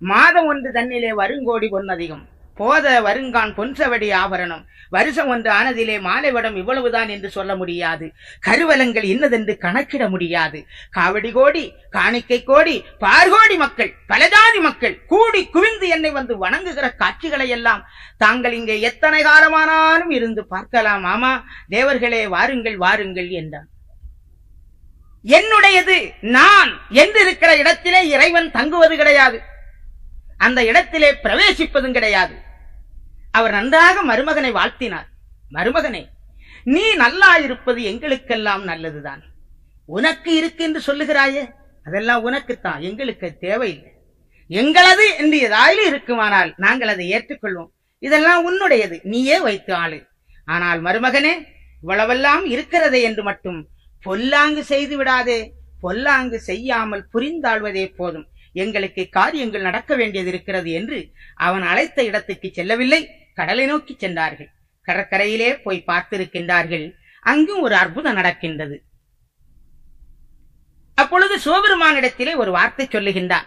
மாதம் ஒன்று தன்னிலே வருங்கோடி பொன்னதிகம். போத வருங்கான் பொன்றவடி ஆபரணம். வருஷம் ஒன்று ஆனதிலே மாலைவடம் இவ்வளவுதான் என்று சொல்ல முடியாது. கருவலங்கள் இன்னதென்று கணக்கிட முடியாது. காவடி கோடி காணிக்கை கோடி பார்கோடி மக்கள் பலஜாதி மக்கள் கூடி குவிந்து என்னை வந்து வணங்குகிற காட்சிகளை எல்லாம் தாங்கள் இங்கே எத்தனை காலமானாலும் இருந்து பார்க்கலாம். ஆமா தேவர்களே வாருங்கள் வாருங்கள் என்றான். என்னுடையது நான் என்றிருக்கிற இடத்திலே இறைவன் தங்குவது கிடையாது. அந்த இடத்திலே பிரவேசிப்பதும் கிடையாது. அவர் நன்றாக மருமகனை வாழ்த்தினார். மருமகனே நீ நல்லா இருப்பது எங்களுக்கெல்லாம் நல்லதுதான். உனக்கு இருக்கு என்று சொல்லுகிறாயே அதெல்லாம் உனக்குத்தான் எங்களுக்கு தேவையில்லை. எங்களது என்று ஏதாவது இருக்குமானால் நாங்கள் அதை ஏற்றுக்கொள்வோம். இதெல்லாம் உன்னுடையது நீயே வைத்து ஆளு. ஆனால் மருமகனே இவ்வளவெல்லாம் இருக்கிறதே என்று மட்டும் பொல்லாங்கு செய்து விடாதே. பொல்லாங்கு செய்யாமல் புரிந்தாழ்வதே போதும். எங்களுக்கு காரியங்கள் நடக்க வேண்டியது இருக்கிறது என்று அவன் அழைத்த இடத்துக்கு செல்லவில்லை. கடலை நோக்கி சென்றார்கள். கடற்கரையிலே போய் பார்த்திருக்கின்றார்கள். அங்கும் ஒரு அற்புதம் நடக்கின்றது. அப்பொழுது சிவபெருமானிடத்திலே ஒரு வார்த்தை சொல்லுகின்றார்.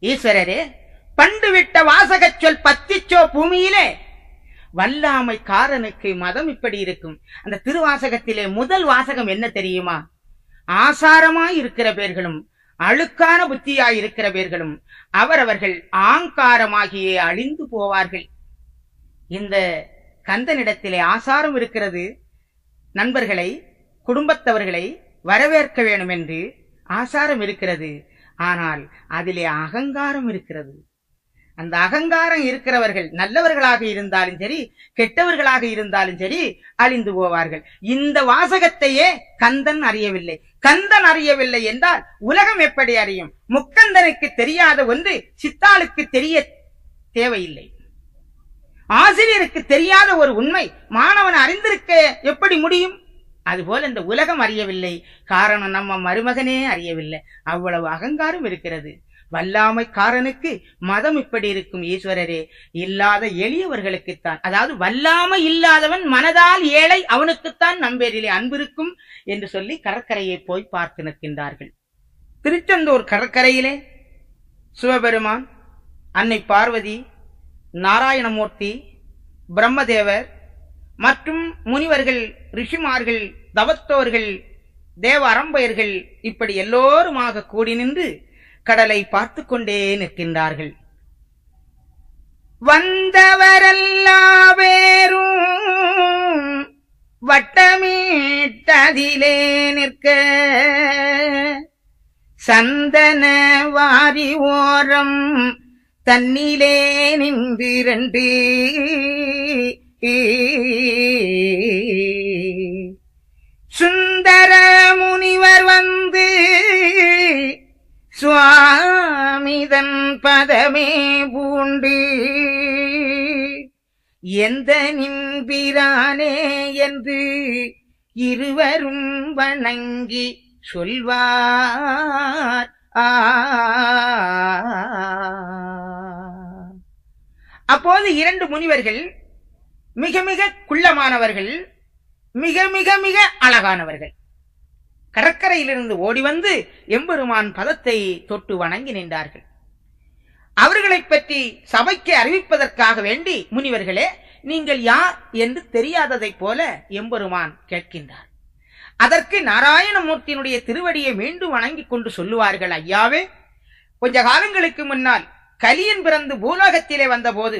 ஈஸ்வரரே பண்டு விட்ட வாசகச் சொல் பத்திச்சோ பூமியிலே. வல்லாமை காரனுக்கு மதம் இப்படி இருக்கும். அந்த திருவாசகத்திலே முதல் வாசகம் என்ன தெரியுமா? ஆசாரமாய் இருக்கிற பேர்களும் அழுக்கான புத்தியாயிருக்கிற பேர்களும் அவரவர்கள் ஆங்காரமாகியே அழிந்து போவார்கள். இந்த கந்தனிடத்திலே ஆசாரம் இருக்கிறது. நண்பர்களை குடும்பத்தவர்களை வரவேற்க வேண்டும் என்று ஆசாரம் இருக்கிறது. ஆனால் அதிலே அகங்காரம் இருக்கிறது. அந்த அகங்காரம் இருக்கிறவர்கள் நல்லவர்களாக இருந்தாலும் சரி கெட்டவர்களாக இருந்தாலும் சரி அழிந்து போவார்கள். இந்த வாசகத்தையே கந்தன் அறியவில்லை. கந்தன் அறியவில்லை என்றால் உலகம் எப்படி அறியும்? முக்கந்தனுக்கு தெரியாத ஒன்று சித்தாளுக்கு தெரிய தேவையில்லை. ஆசிரியருக்கு தெரியாத ஒரு உண்மை மாணவன் அறிந்திருக்க எப்படி முடியும்? அதுபோல இந்த உலகம் அறியவில்லை. காரணம் நம்ம மருமகனே அறியவில்லை. அவ்வளவு அகங்காரம் இருக்கிறது. வல்லாமை காரனுக்கு மதம் இப்படி இருக்கும் ஈஸ்வரரே. இல்லாத எளியவர்களுக்குத்தான் அதாவது வல்லாமை இல்லாதவன் மனதால் ஏழை அவனுக்குத்தான் நம்பேரிலே அன்பிருக்கும் என்று சொல்லி கடற்கரையை போய் பார்த்து நிற்கின்றார்கள். திருச்செந்தூர் கடற்கரையிலே சிவபெருமான் அன்னை பார்வதி நாராயணமூர்த்தி பிரம்மதேவர் மற்றும் முனிவர்கள் ரிஷிமார்கள் தவத்தோர்கள் தேவ அரம்பயர்கள் இப்படி எல்லோருமாக கூடி நின்று கடலை பார்த்து கொண்டே நிற்கின்றார்கள். வந்தவரெல்லாவேரும் வட்டமீட்டதிலே நிற்க சந்தன வாரி ஓரம் தன்னிலே நின்றிரண்டு சுந்தர சுவாமிதன் பதமே பூண்டு. எந்த நின்பிரானே என்று இருவரும் வணங்கி சொல்வார். ஆ. அப்போது இரண்டு முனிவர்கள் மிக மிக குள்ளமானவர்கள் மிக மிக மிக அழகானவர்கள். கடற்கரையிலிருந்து ஓடி வந்து எம்பெருமான் பதத்தை தொட்டு வணங்கி நின்றார்கள். அவர்களை பற்றி சபைக்கு அறிவிப்பதற்காக வேண்டி முனிவர்களே நீங்கள் யார் என்று தெரியாததைப் போல எம்பெருமான் கேட்கின்றார். அதற்கு நாராயணமூர்த்தியினுடைய திருவடியை மீண்டும் வணங்கிக் கொண்டு சொல்லுவார்கள் ஐயாவே கொஞ்ச காலங்களுக்கு முன்னால் கலியன் பிறந்து பூலோகத்திலே வந்தபோது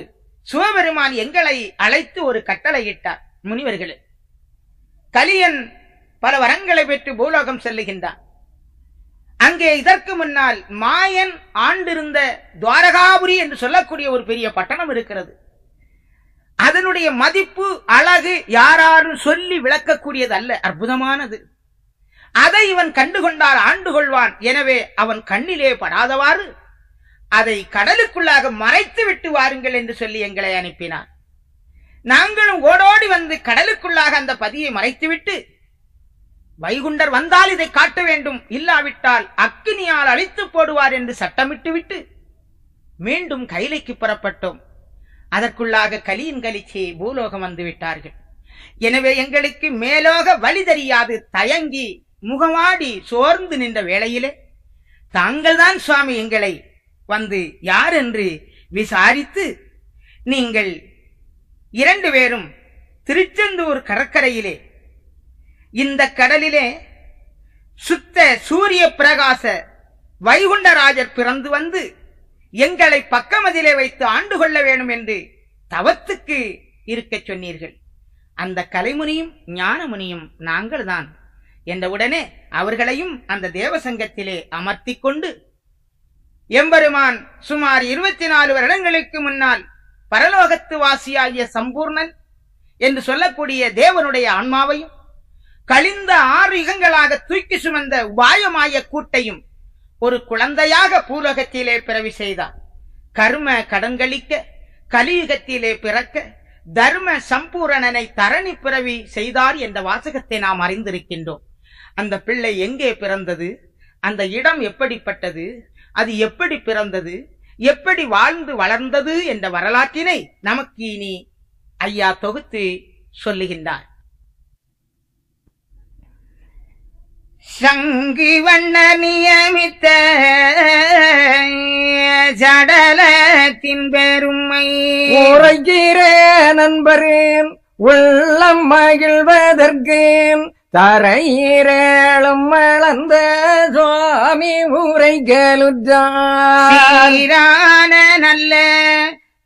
சிவபெருமான் எங்களை அழைத்து ஒரு கட்டளையிட்டார் முனிவர்களே. கலியன் பல வரங்களை பெற்று பூலோகம் செல்லுகின்றான். அங்கே இதற்கு முன்னால் மாயன் ஆண்டிருந்த துவாரகாபுரி என்று சொல்லக்கூடிய ஒரு பெரிய பட்டணம் இருக்கிறது. அதனுடைய மதிப்பு அழகு யாராரும் சொல்லி விளக்கக்கூடியது அல்ல அற்புதமானது. அதை இவன் கண்டுகொண்டால் ஆண்டு கொள்வான். எனவே அவன் கண்ணிலே படாதவாறு அதை கடலுக்குள்ளாக மறைத்து விட்டு வாருங்கள் என்று சொல்லி எங்களை அனுப்பினார் நாங்களும் ஓடோடி வந்து கடலுக்குள்ளாக அந்த பதியை மறைத்துவிட்டு வைகுண்டர் வந்தால் இதை காட்ட வேண்டும். இல்லாவிட்டால் அக்கினியால் அழித்து போடுவார் என்று சட்டமிட்டு விட்டு மீண்டும் கைலைக்கு புறப்பட்டோம். அதற்குள்ளாக கலியின் கலிச்சே பூலோகம் வந்து விட்டார்கள் எனவே எங்களுக்கு மேலோக வழி தெரியாது. தயங்கி முகமாடி சோர்ந்து நின்ற வேளையிலே தாங்கள்தான் சுவாமி எங்களை வந்து யார் என்று விசாரித்து நீங்கள் இரண்டு பேரும் திருச்செந்தூர் கடற்கரையிலே இந்த கடலிலே சுத்த சூரிய பிரகாச வைகுண்டராஜர் பிறந்து வந்து எங்களை பக்கமதிலே வைத்து ஆண்டு கொள்ள வேண்டும் என்று தவத்துக்கு இருக்கச் சொன்னீர்கள். அந்த கலைமுனியும் ஞானமுனியும் நாங்கள்தான். என்றவுடனே அவர்களையும் அந்த தேவசங்கத்திலே அமர்த்திக் கொண்டு எம்பெருமான் சுமார் இருபத்தி நாலு வருடங்களுக்கு முன்னால் பரலோகத்து வாசியாகிய சம்பூர்ணன் என்று சொல்லக்கூடிய தேவனுடைய ஆன்மாவையும் கழிந்த ஆறு யுகங்களாக தூக்கி சுமந்த உபாயமாய கூட்டையும் ஒரு குழந்தையாக பூலோகத்திலே பிறவி செய்தார் கர்ம கடன்களிக்க கலியுகத்திலே பிறக்க தர்ம சம்பூரணனை தரணி பிறவி செய்தார் என்ற வாசகத்தை நாம் அறிந்திருக்கின்றோம். அந்த பிள்ளை எங்கே பிறந்தது? அந்த இடம் எப்படிப்பட்டது? அது எப்படி பிறந்தது? எப்படி வாழ்ந்து வளர்ந்தது என்ற வரலாற்றினை நமக்கு இனி ஐயா தொகுத்து சொல்லுகின்றார். சங்கு வண்ண நியமித்த ஜடலத்தின் பெருமை. உரைகிற நண்பரேன் உள்ளம் மகிழ்வதற்கு தரையீரேளும் மளந்த சுவாமி உரைகளுற்றார் சீரான நல்ல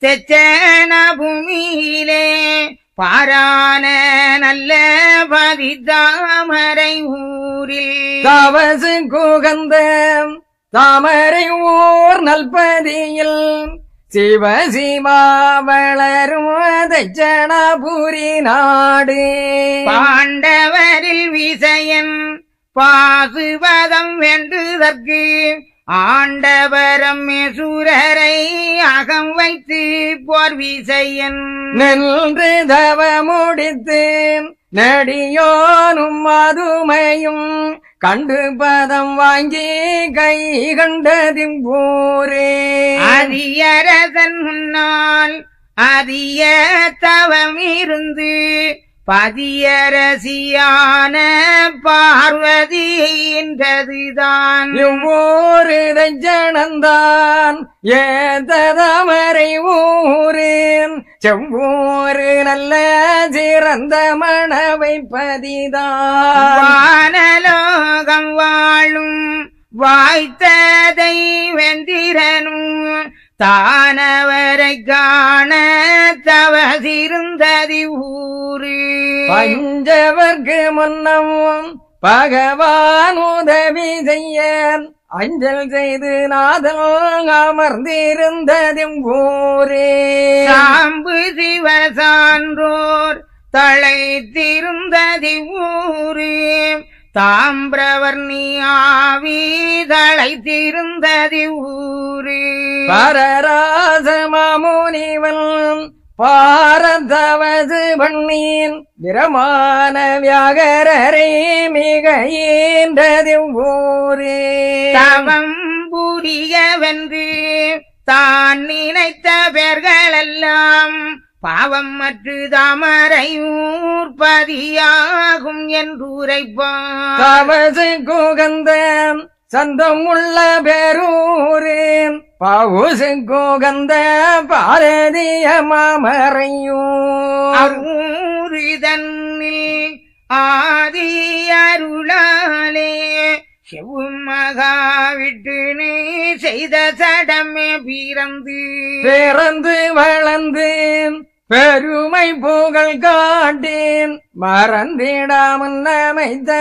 தெச்சன பூமியிலே பாரான நல்ல பதிதாமரை ஊரில் தவசு குகந்த தாமரை ஊர் நல்பதியில் சிவ சிவா வளரும் தட்சணபுரி நாடு. பாண்டவரில் விசயன் பாசுபதம் வென்றுதற்கு ஆண்டவரம் சூரரை அகம் வைத்து போர் விசையன். நின்று தவ முடித்தேன் நடியோனும் மதுமையும் கண்டு பதம் வாங்கி கை கண்டதின் போரே. அரியரசன் முன்னால் அரிய தவமிருந்து பதியரசியான பார்வதி என்றதுதான். இவ்வூரு தஜனந்தான் ஏதமரை ஊரேன். செவ்வூரு நல்ல சிறந்த மணவை பதிதான். வாழும் வாய்த்ததை வெந்திரனும் தானவரை காண தவசிருந்ததி ஊரு. பஞ்சவர்க்கு முன்னமும் பகவான் உதவி செய்ய அஞ்சல் செய்து நாதல் அமர்ந்திருந்ததும் ஊரே. சாம்பு சிவ சான்றோர் தழைத்திருந்ததி ஊரு. தாம்பிரவர்ணி ஆவி தழைத்திருந்ததி ஊரு பரராசமாமுனிவன் பாரதவசு பண்ணீன் பிரமான வியாகரரை மிக ஈன்றதும் ஊரே தவம் புரியவென்று தான் நினைத்த பேர்களெல்லாம் பாவம் மற்று தாமரை ஊர்பதியாகும் என்றுரைப்பார் தவசு குகந்த சந்தம் உள்ள பெரூரேன் பவுசு குகந்த பாரதிய மாமறையூர் அருதன்னில் ஆதி அருளாலே செவ்வும் மகாவிட்டு நீ செய்த சடமே பிறந்து. பிறந்து வளர்ந்தேன். பெருமை புகழ் காட்டேன். மறந்திடாமல் அமைத்த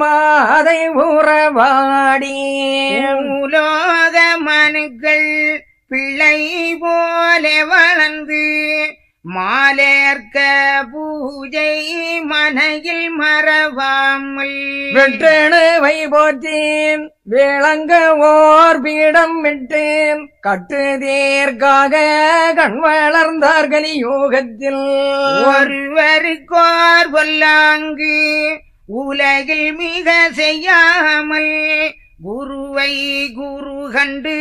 மாதை உறவாடேன் உலோக மனுக்கள் பிள்ளை போல வளர்ந்து மாலேற்க பூஜை மனையில் மறவாமல். வெற்றணுவை போற்றேன் விளங்க ஓர் பீடம் விட்டேன். கட்டு தேர்க்காக கண் வளர்ந்தார்கள் யோகத்தில். ஒருவருக்கோர் பொல்லாங்கு உலகில் மிக செய்யாமல் குருவை குரு கண்டு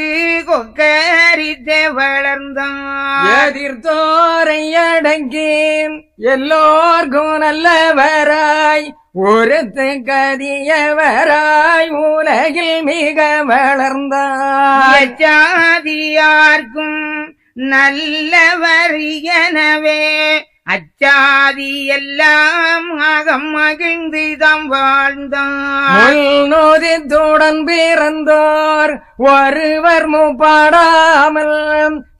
கொக்கரித்த வளர்ந்தான். எதிர்த்தோரை அடங்கேன். எல்லோர்க்கும் நல்லவராய் ஒருத்து கதியவராய் உலகில் மிக வளர்ந்தார் எச்சாதியார்க்கும் நல்லவர் எனவே அச்சாதி எல்லாம் அகம் மகிழ்ந்து தாம் வாழ்ந்தார். முன்னோதித்துடன் பிறந்தோர். ஒருவர் முப்பாடாமல்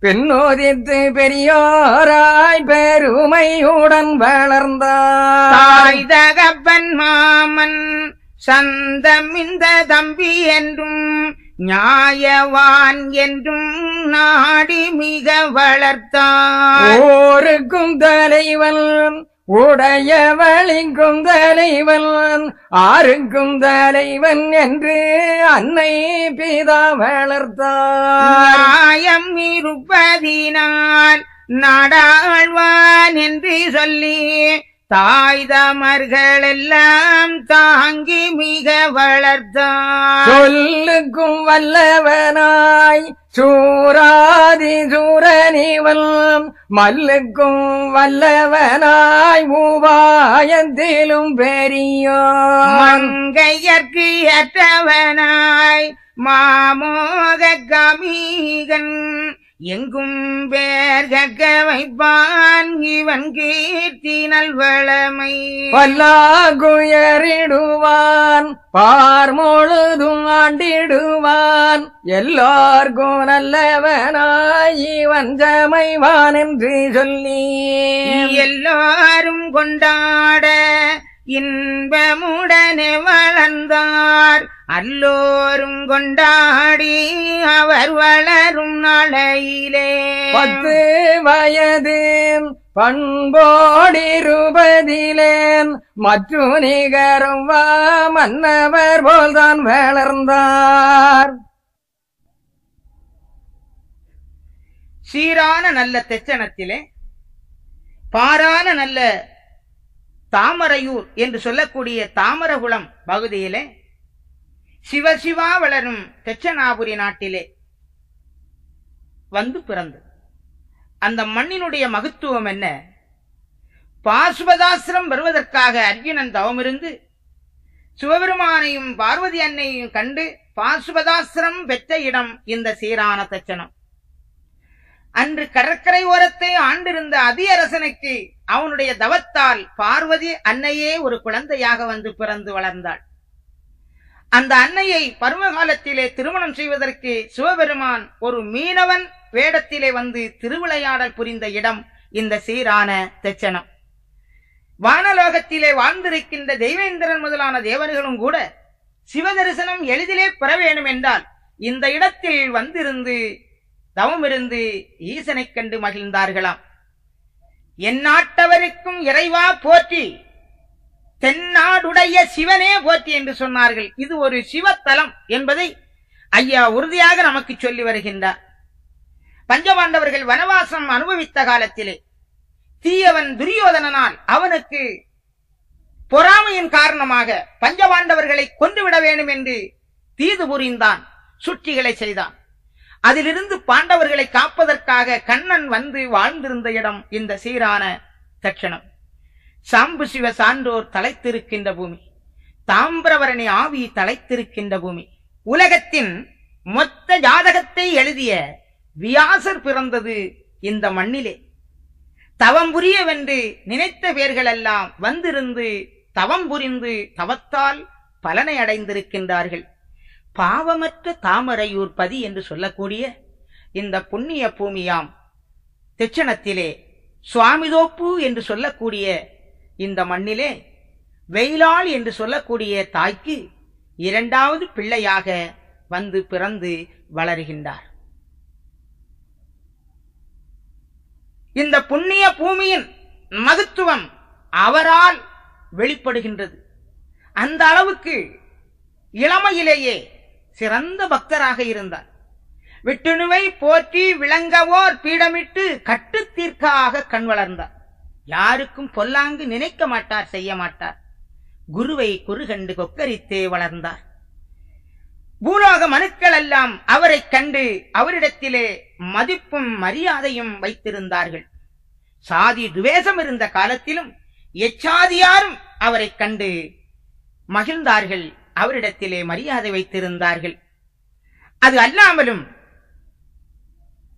பின்னோதித்து பெரியோராய் பெருமையுடன் வளர்ந்தார். தகப்பன் மாமன் சந்தம் இந்த தம்பி என்றும் நியாயவான் என்றும் நாடி மிக வளர்த்தார். ஊருக்கும் தலைவன் உடையவளிக்கும் தலைவன் ஆருக்கும் தலைவன் என்று அன்னை பிதா வளர்த்தார். நியாயம் இருப்பதினால் நாடாழ்வான் என்று சொல்லி தாய் தமர்கள் எல்லாம் தாங்கி மிக வளர்த்தார் சொல்லுக்கும் வல்லவனாய் சூராதி சூரனிவன் மல்லுக்கும் வல்லவனாய் உபாயத்திலும் பெரியோன் மங்கையர்க்கு ஏற்றவனாய் மாமோக கமீகன். எங்கும் பேர் கக்க வைப்பான் இவன் கீர்த்தி நல்வளமை. பல்லாகுயரிடுவான் பார் முழுதும் ஆண்டிடுவான். எல்லார்க்கும் நல்லவனாய் இவன் ஜமைவான் என்று சொல்லி எல்லாரும் கொண்டாட இன்பமுடனே வளர்ந்தார். அல்லோரும் கொண்டாடி அவர் வளரும் நாளையிலே. பத்து வயது பண்போடிருபதிலே. மற்ற நிகரும் வா மன்னவர் போல்தான் வளர்ந்தார். சீரான நல்ல தெச்சனத்திலே பாரான நல்ல தாமரையூர் என்று சொல்லக்கூடிய தாமரகுளம் பகுதியிலே சிவசிவா வளரும் தெச்சனாபுரி நாட்டிலே வந்து பிறந்து அந்த மண்ணினுடைய மகத்துவம் என்ன? பாசுபதாசிரம் வருவதற்காக அர்ஜுனன் தவமிருந்து சிவபெருமானையும் பார்வதி அன்னையும் கண்டு பாசுபதாசிரம் பெற்ற இடம் இந்த சீரான தச்சனம். அன்று கடற்கரை ஓரத்தை ஆண்டிருந்த அதியரசனுக்கு அவனுடைய தவத்தால் பார்வதி அன்னையே ஒரு குழந்தையாக வந்து பிறந்து வளர்ந்தாள். அந்த அன்னையை பருவ காலத்திலே திருமணம் செய்வதற்கு சிவபெருமான் ஒரு மீனவன் வேடத்திலே வந்து திருவிளையாடல் புரிந்த இடம் இந்த சீரான தெச்சனம் வானலோகத்திலே வாழ்ந்திருக்கின்ற தெய்வேந்திரன் முதலான தேவர்களும் கூட சிவதரிசனம் எளிதிலே பெற வேண்டும் என்றால் இந்த இடத்தில் வந்திருந்து தவமிருந்து ஈசனைக் கண்டு மகிழ்ந்தார்களாம். எந்நாட்டவருக்கும் இறைவா போற்றி! தென்னாடுடைய சிவனே போற்றி என்று சொன்னார்கள். இது ஒரு சிவத்தலம் என்பதை ஐயா உறுதியாக நமக்கு சொல்லி வருகின்றார். பஞ்சபாண்டவர்கள் வனவாசம் அனுபவித்த காலத்திலே தீயவன் துரியோதனனால் அவனுக்கு பொறாமையின் காரணமாக பஞ்சபாண்டவர்களை கொன்றுவிட வேண்டும் என்று தீது புரிந்தான் சுற்றிகளை செய்தான். அதிலிருந்து பாண்டவர்களை காப்பதற்காக கண்ணன் வந்து வாழ்ந்திருந்த இடம் இந்த சீரான தட்சணம். சாம்பு சிவ சான்றோர் தலைத்திருக்கின்ற பூமி தாம்பிரவரணி ஆவி தலைத்திருக்கின்ற பூமி. உலகத்தின் மொத்த ஜாதகத்தை எழுதிய வியாசர் பிறந்தது இந்த மண்ணிலே. தவம் புரியவென்று நினைத்த பேர்களெல்லாம் வந்திருந்து தவம் புரிந்து தவத்தால் பலனை அடைந்திருக்கின்றார்கள். பாவமற்ற தாமரையூர் பதி என்று சொல்லக்கூடிய இந்த புண்ணிய பூமியாம் தெச்சனத்திலே சுவாமிதோப்பு என்று சொல்லக்கூடிய இந்த மண்ணிலே வெயிலாள் என்று சொல்லக்கூடிய தாய்க்கு இரண்டாவது பிள்ளையாக வந்து பிறந்து வளருகின்றார். இந்த புண்ணிய பூமியின் மகத்துவம் அவரால் வெளிப்படுகின்றது. அந்த அளவுக்கு இளமையிலேயே சிறந்த பக்தராக இருந்தார். விட்டுணுவை போற்றி விளங்கவோர் பீடமிட்டு கட்டு தீர்க்காக கண் வளர்ந்தார். யாருக்கும் பொல்லாங்கு நினைக்க மாட்டார் செய்ய மாட்டார். குருவை குறுகண்டு கொக்கரித்தே வளர்ந்தார். பூலோக மனுக்கள் எல்லாம் அவரைக் கண்டு அவரிடத்திலே மதிப்பும் மரியாதையும் வைத்திருந்தார்கள். சாதி துவேஷம் இருந்த காலத்திலும் எச்சாதியாரும் அவரைக் கண்டு மகிழ்ந்தார்கள் அவரிடத்திலே மரியாதை வைத்திருந்தார்கள். அது அல்லாமலும்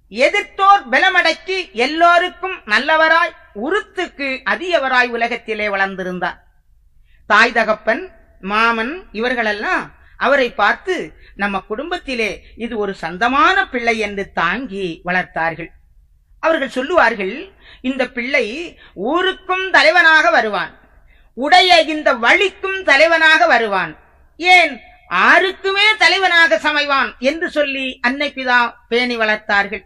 எதிர்த்தோர் பலமடக்கி எல்லோருக்கும் நல்லவராய் உருத்துக்கு அதியவராய் உலகத்திலே வளர்ந்திருந்தார் தாய் தகப்பன் மாமன் இவர்களெல்லாம் அவரை பார்த்து நம்ம குடும்பத்திலே இது ஒரு சந்தமான பிள்ளை என்று தாங்கி வளர்த்தார்கள். அவர்கள் சொல்லுவார்கள் இந்த பிள்ளை ஊருக்கும் தலைவனாக வருவான். உடைய இந்த வழிக்கும் தலைவனாக வருவான். ஏன்? ஆருக்குமே தலைவனாக சமைவான் என்று சொல்லி அன்னை பிதா பேணி வளர்த்தார்கள்.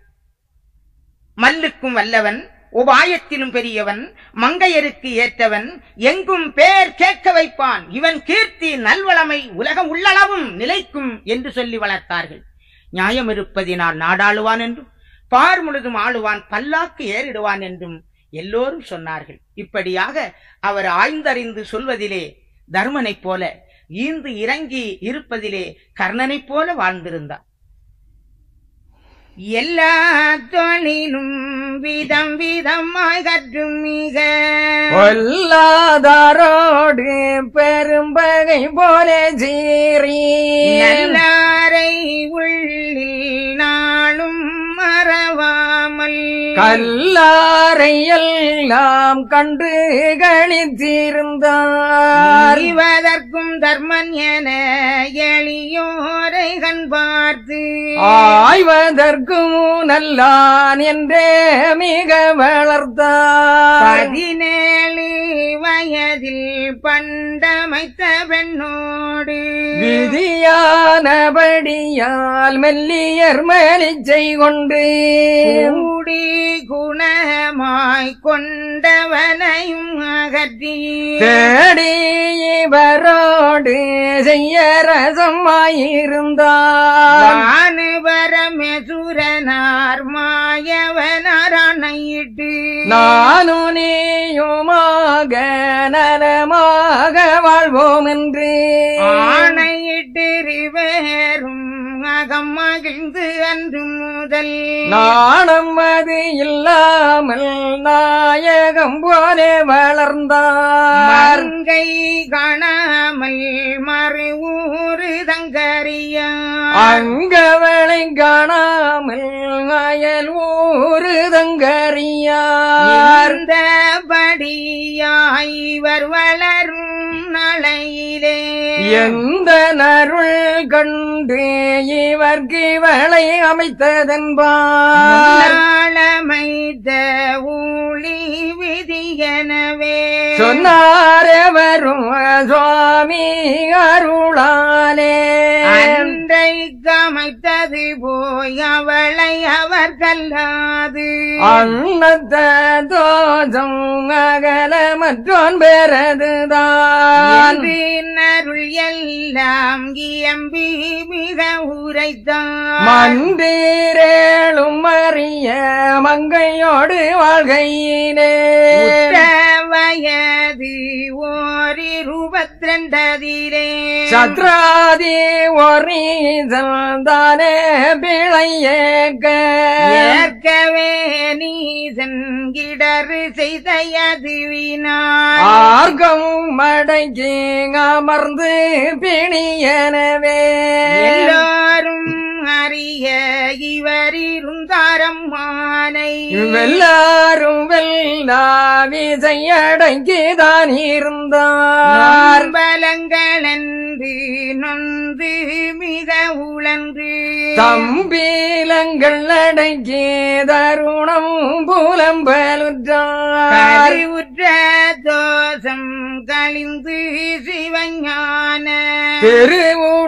மல்லுக்கும் வல்லவன் உபாயத்திலும் பெரியவன் மங்கையருக்கு ஏற்றவன் எங்கும் பேர் கேட்க வைப்பான். இவன் கீர்த்தி நல்வளமை உலகம் உள்ளளவும் நிலைக்கும் என்று சொல்லி வளர்த்தார்கள். நியாயம் இருப்பதினால் நாடாளுவான் என்றும் பார் முழுதும் ஆளுவான் பல்லாக்கு ஏறிடுவான் என்றும் எல்லோரும் சொன்னார்கள். இப்படியாக அவர் ஆய்ந்தறிந்து சொல்வதிலே தர்மனைப் போல ஈந்து இறங்கி இருப்பதிலே கர்ணனைப் போல வாழ்ந்திருந்தார். எல்லா தொழிலும் விதம் விதமாய் கற்றும் மிக. பொல்லாதாரோடு பெரும்பகை போல சீறி நல்லாரை உள்ளில் மறவாமல் கல்லாரை எல்லாம் கண்டு கணித்திருந்தார். இவதற்கும் தர்மன் என எளியோரை கண் பார்த்து ஆய்வதற்கும் நல்லான் என்றே மிக வளர்த்தார். பதினேழு வயதில் பண்டமைத்த பெண்ணோடு விதியானபடியால் மெல்லியர் மலிச்சை கொண்டு கூடி குணமாய் கொண்டவனையும் அகற்றி தேடி இவரோடு செய்ய ரசமாயிருந்தார் வானுபரமெசுரனார் மாயவனார் அணையிட்டு நானும் நீயுமாக நலமாக வாழ்வோம் என்று ஆணையிட்டு மகிழ்ந்து அன்று முதல். நாணம் அது இல்லாமல் நாயகம் போலே வளர்ந்தார். மங்கை காணாமல் மறு ஊரு தங்கறியா அங்கவளை காணாமல் அயல் ஊரு தங்கறியார். படியாய் இவர் வளரும். நாளையிலே எந்த நருள் கண்டு இவர்க்கு இவளை அமைத்ததென்பார். நாளமைத்த ஊழி விதியனவே. சொன்னாரவரும் சுவாமி அருளாலே. அன்றை கமைத்தது போய் அவளை அவர் கல்லாது. அன்னத்த தோஷம் அகல மற்றோன் பெறதுதான். அருள் எல்லாம் இயம்பி மிக உரைத்தான் மந்திரேளும் அறிய மங்கையோடு வாழ்கையிலே. உற்ற வயது இருபத்திரண்டதிலே சத்ராதி ஒரீசல் தானே பிழையேக்க ஏற்கவே நீசன் கிடறு செய்தயதுவினார். ஆர்க்கம் மடங்கி அமர்ந்து பிணியனவே எல்லாரும் அறிய இவர் இருந்தாரம் மானை வெல்லாரும் வெல்லா விசையடங்கிதான் இருந்தார். பலங்கள் என்று நொந்து மிக உழன்று. தம்பீலங்கள் அடங்கி தருணம் புலம்பலுற்றார். கருவுற்ற தோஷம் கழிந்து சிவஞான.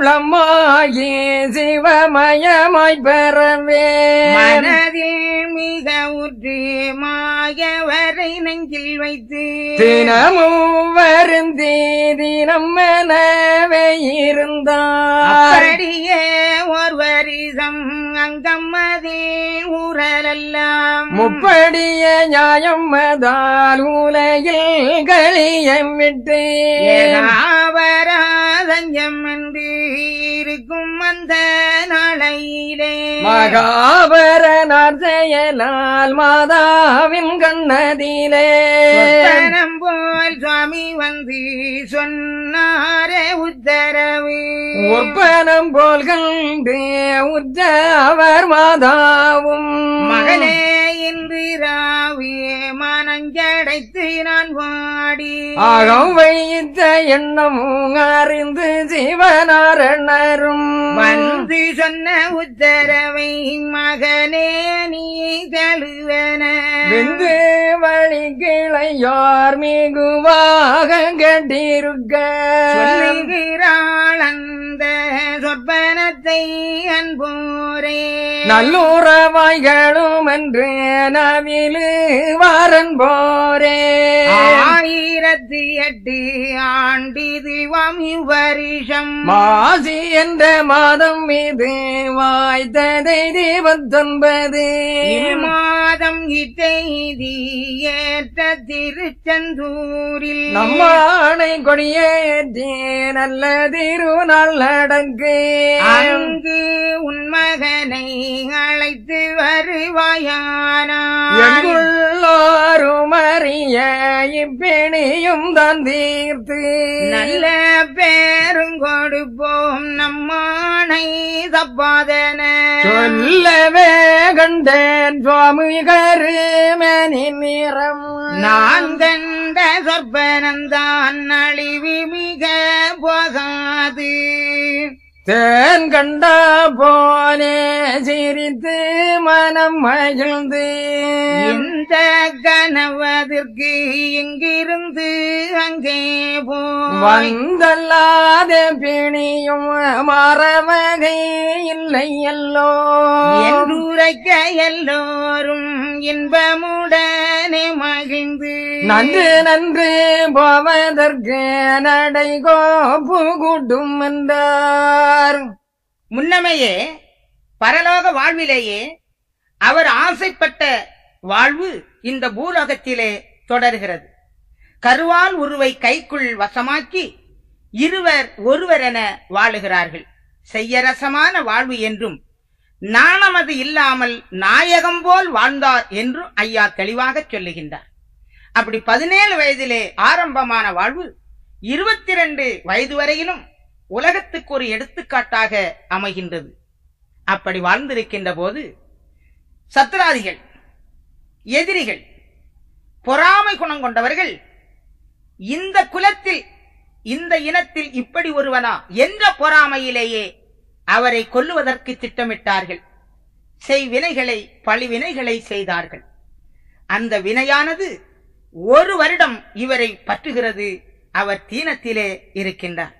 திருவுளமாகி சிவமயமாய் பெறவே மனதில் மிக உற்று மாயவரை நெஞ்சில் வைத்து. தினமும் வருந்தி தினம் எனவே இருந்தார். அப்படியே ஒரு வருஷம் அங்கம் அதில் ஊரலெல்லாம். முப்படிய நியாயம் மதால் உலகில் களியம் விட்டு ஏகாவராதஞ்சம் என்று இருக்கும் அந்த நாளையிலே. மகாபர செய்தார் செயலால் மாதாவின் கண்ணதிலே போல் சுவாமி வந்து சொன்னாரே உத்தரவு. ஒப்பனம் போல் கண்டு உற்றவர் மாதாவும். மகனே இன்று ராவே மனஞ்சடைத்து நான் வாடி. ஆகம் வைத்த எண்ணமும் அறிந்து சிவனாரணரும் வந்து சொன்ன உத்தரவை மகனே நீ தழுவன. விந்து வழி கிளையார் மிகுவாக கட்டிருக்க அந்த சொற்பனத்தை அன்போரே. நல்லுறவாய்களும் என்று நவிலு வாரன் போரே ஆயிரத்தி எட்டு ஆண்டிது வாமி வருஷம் மாசி என்ற மாதம் மீது வாய்த்ததை பத்தொன்பது இம்மாதம் இத்தெய்தி ஏற்ற திருச்செந்தூரில். நம்மானை கொடியேற்றி நல்ல திருநாள் நடக்கு அங்கு உன் மகனை அழைத்து வருவாயானா அறிய இப்பிணியும் தான் தீர்த்து நல்ல பேரும் கொடுப்போம் நம்மானை தப்பாதன சொல்லவே கண்டேன் சுவாமி கருமணி நிறம். நான் கண்ட சொற்பனந்தான் அழிவு மிக போகாது தேன் கண்ட போனே சிரித்து மனம் மகிழ்ந்து. இந்த கனவதற்கு இங்கிருந்து அங்கே போ வந்தல்லாத பிணியும் மறவகை இல்லை எல்லோ என்றுரைக்க எல்லோரும் இன்பமுடனே மகிழ்ந்து. நன்று நன்று போவதற்கு நடை கோப்பு கூட்டும் என்றார். முன்னமையே பரலோக வாழ்விலேயே அவர் ஆசைப்பட்ட வாழ்வு இந்த பூலோகத்திலே தொடர்கிறது. கருவால் உருவை கைக்குள் வசமாக்கி இருவர் ஒருவரென வாழுகிறார்கள். செய்யரசமான வாழ்வு என்றும் நாணமது இல்லாமல் நாயகம் போல் வாழ்ந்தார் என்றும் ஐயா தெளிவாக சொல்லுகின்றார். அப்படி பதினேழு வயதிலே ஆரம்பமான வாழ்வு இருபத்தி ரெண்டு வயது வரையிலும் உலகத்துக்கு ஒரு எடுத்துக்காட்டாக அமைகின்றது. அப்படி வாழ்ந்திருக்கின்ற போது சத்ராதிகள் எதிரிகள் பொறாமை குணம் கொண்டவர்கள் இந்த குலத்தில் இந்த இனத்தில் இப்படி ஒருவனா என்ற பொறாமையிலேயே அவரை கொல்லுவதற்கு திட்டமிட்டார்கள். செய்வினைகளை பழிவினைகளை செய்தார்கள். அந்த வினையானது ஒரு வருடம் இவரை பற்றுகிறது. அவர் தீனத்திலே இருக்கின்றார்.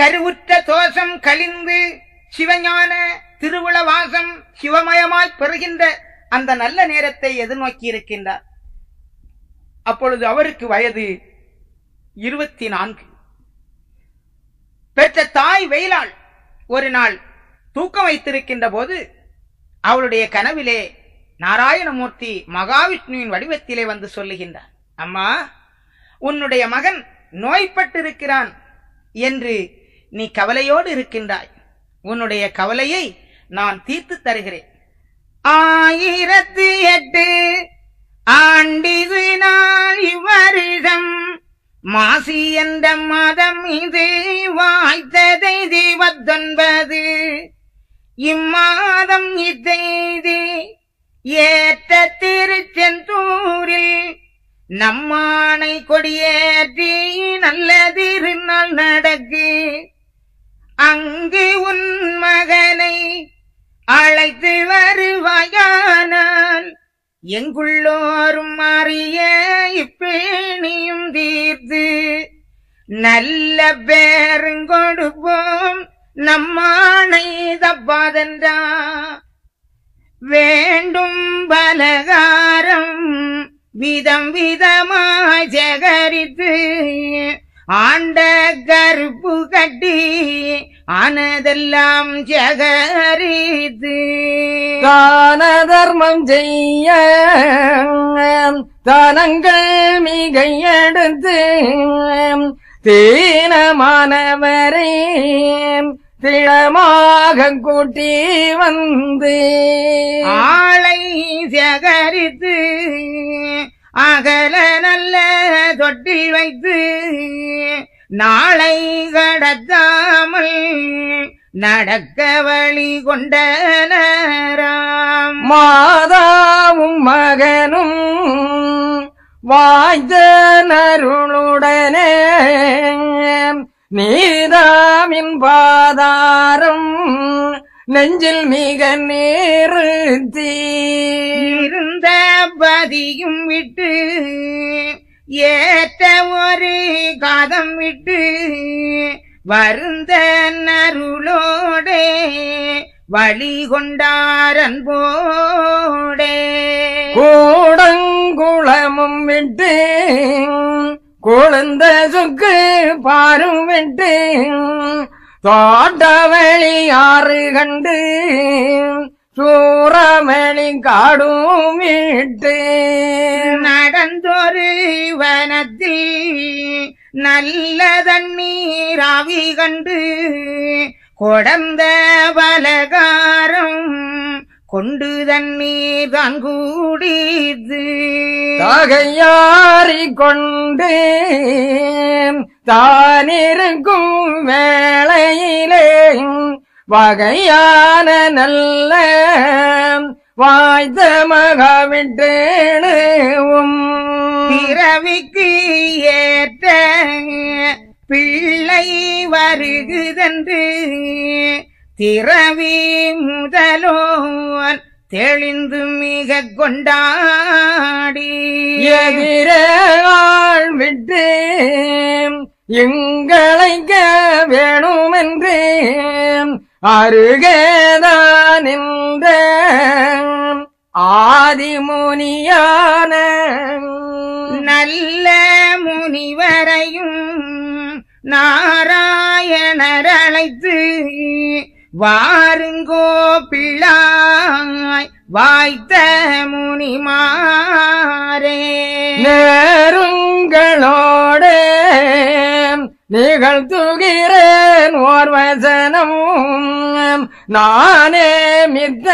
கருவுற்ற தோஷம் கழிந்து சிவஞான திருவுளவாசம் சிவமயமாய் பெறுகின்ற அந்த நல்ல நேரத்தை எதிர்நோக்கி இருக்கின்றார். அப்பொழுது அவருக்கு வயது இருபத்தி நான்கு பெற்ற தாய் வெயிலாள் ஒரு நாள் தூக்கம் வைத்திருக்கின்ற போது அவளுடைய கனவிலே நாராயணமூர்த்தி மகாவிஷ்ணுவின் வடிவத்திலே வந்து சொல்லுகின்றார். அம்மா உன்னுடைய மகன் நோய்பட்டிருக்கிறான் என்று நீ கவலையோடு இருக்கின்றாய். உன்னுடைய கவலையை நான் தீர்த்து தருகிறேன். ஆயிரத்தி எட்டு ஆண்டிது நாள் இவ்வருடம் மாசி என்ற மாதம் இது வாய்த்ததை தீபத்தொன்பது இம்மாதம் இத்தெய்தி ஏற்ற திருச்செந்தூரில் நம்மானை கொடியேற்றி நல்ல திருநாள் நடக்கு. அங்கு உன் மகனை அழைத்து வருவாயானால் எங்குள்ளோரும் அறிய இப்பேணியும் தீர்த்து நல்ல பேருங்கொடுப்போம் நம்மானை தப்பாதன்றா? வேண்டும் பலகாரம் விதம் விதமாய் சேகரித்து ஆண்ட கருப்பு கட்டி ஆனதெல்லாம் ஜகரீது. தான தர்மம் செய்ய தானங்கள் மிக எடுத்து தீனமானவரே திடமாக கூட்டி வந்து ஆளை சகரித்து அகல நல்ல தொட்டில் வைத்து நாளை கடத்தாமல் நடக்க வழி கொண்டனராம் மாதாவும் மகனும் வாய்ந்த நருளுடனே நீதாமின் பாதாரம் நெஞ்சில் மிக நேருத்தீ. இருந்த பதியும் விட்டு ஏற்ற ஒரு காதம் விட்டு வருந்த நருளோடே வழி கொண்டாரன் போடே கூடங்குளமும் விட்டு குழந்த சுக்கு பாரும் விட்டு தோட்டவழி ஆறு கண்டு சூறமணி காடும் விட்டு. நடந்தொரு வனத்தில் நல்ல தண்ணீர் கண்டு கொடந்த பலகாரம் கொண்டு தண்ணீர் தான் கூடிது தகையாரி கொண்டு தானிருக்கும் வேளையிலே வகையான நல்ல வாய்த்த மகவிட்டேனும் பிறவிக்கு ஏற்ற பிள்ளை வருகுதன்று திறவி முதலோன் தெளிந்து மிக கொண்டாடி. எதிராள் விட்டு எங்களைக்க வேணுமென்று அருகேதான் இந்த ஆதிமுனியான நல்ல முனிவரையும் நாராயணர் அழைத்து வாருங்கோ பிள்ளாய் வாய்த்த முனிமாரே. நேருங்களோடு நிகழ்த்துகிறேன் ஓர் வசனம். நானே மித்த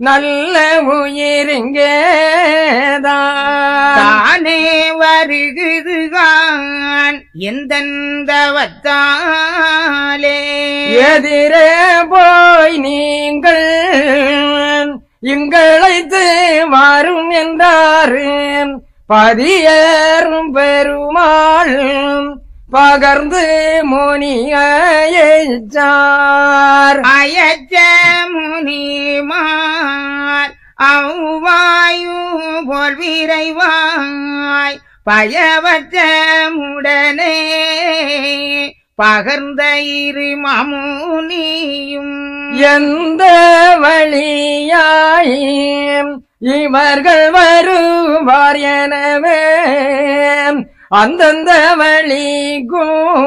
நல்ல உயிரிங்கேதான் தானே வருகுதுகான் எந்தவத்தாலே எதிரே போய் நீங்கள் இங்கழைத்து வரும் என்றாரு. பதியேறும் பெருமாள் பகர்ந்து முனியார் அயச்ச முனிமார் அவ்வாயு போல் விரைவாய் பயவற்ற முடனே பகர்ந்த இரு மாமுனியும். எந்த வழியாய் இவர்கள் வருவார் எனவே அந்தந்த வழிக்கும்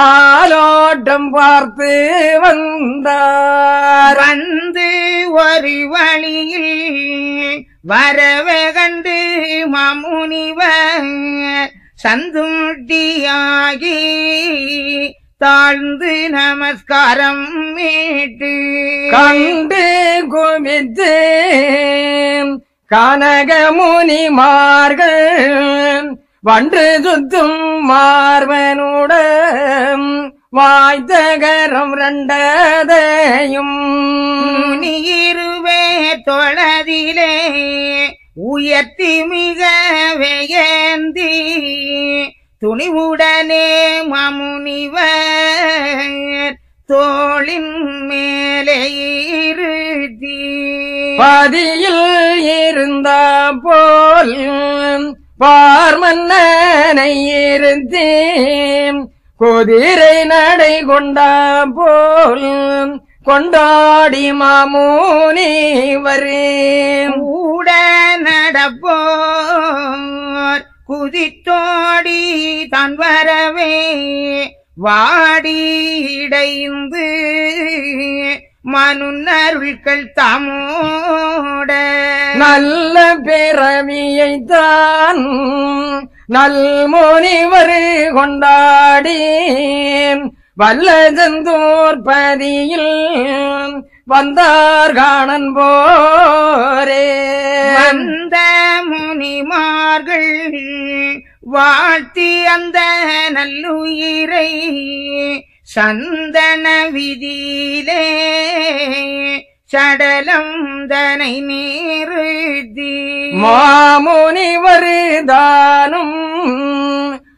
ஆலோட்டம் பார்த்து வந்தார். வந்து ஒரு வழியில் வரவே கண்டு மாமுனிவர் சந்துட்டியாகி தாழ்ந்து நமஸ்காரம் மீட்டு. கண்டு குவித்து கனகமுனிமார்கள் வன்று சுத்தும் மார்பனுடன் வாய்த்தகரம் ரெண்டதையும். நீருவே தொழதிலே உயர்த்தி மிக வேந்தி துணிவுடனே மாமுனிவர் தோளின் மேலே இருத்தி பதியில் இருந்த போல் பார்மன்னனை இருந்தேன். குதிரை நடை கொண்டா போல் கொண்டாடி மாமூனி வரேன் கூட நடப்போர் குதித்தோடி தான் வரவே. வாடி மனுநருள்கள் தாமோட. நல்ல பிறவியைத்தான் நல் முனிவர் கொண்டாடி வல்ல ஜந்தூர் பதியில் வந்தார் காணன் போரே. வந்த முனிமார்கள் வாழ்த்தி அந்த நல்லுயிரை சந்தன விதியிலே சடலம் தனை நேருதி மாமுனிவர் தானும்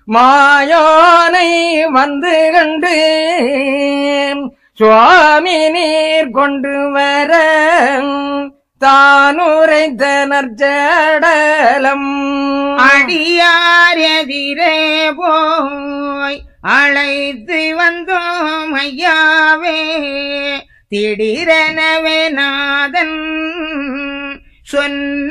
மாயானை வந்து கண்டு சுவாமி நீர் கொண்டு வர தானுரைந்த நற்ஜடலம் அடியாரியதிரே போய் அழைத்து வந்தோம் ஐயாவே திடீரெனவே நாதன் சொன்ன